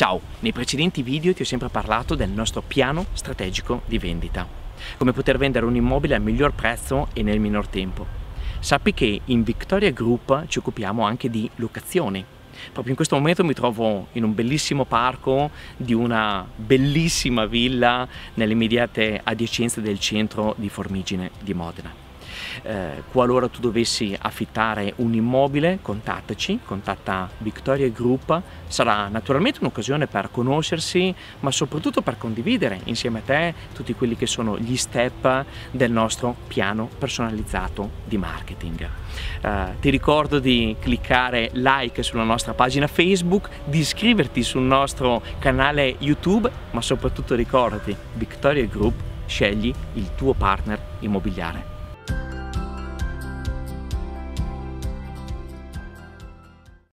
Ciao, nei precedenti video ti ho sempre parlato del nostro piano strategico di vendita, come poter vendere un immobile al miglior prezzo e nel minor tempo. Sappi che in Victoria Group ci occupiamo anche di locazioni. Proprio in questo momento mi trovo in un bellissimo parco di una bellissima villa nelle immediate adiacenze del centro di Formigine di Modena. Eh, qualora tu dovessi affittare un immobile, contattaci, contatta Victoria Group, sarà naturalmente un'occasione per conoscersi, ma soprattutto per condividere insieme a te tutti quelli che sono gli step del nostro piano personalizzato di marketing. Eh, ti ricordo di cliccare like sulla nostra pagina Facebook, di iscriverti sul nostro canale YouTube, ma soprattutto ricordati, Victoria Group scegli il tuo partner immobiliare